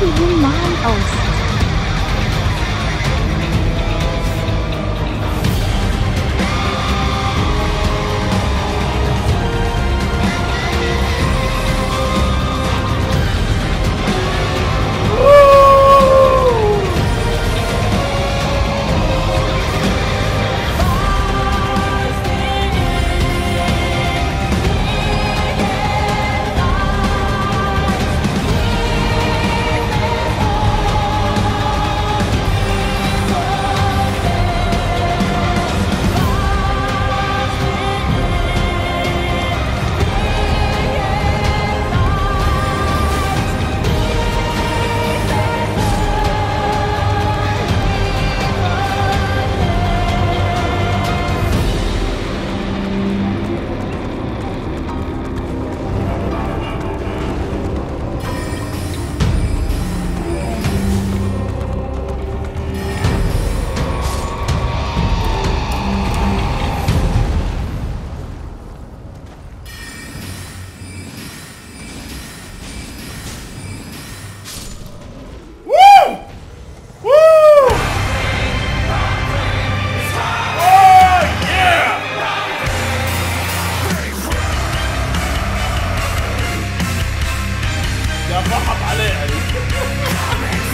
do you mind, Elsa? it.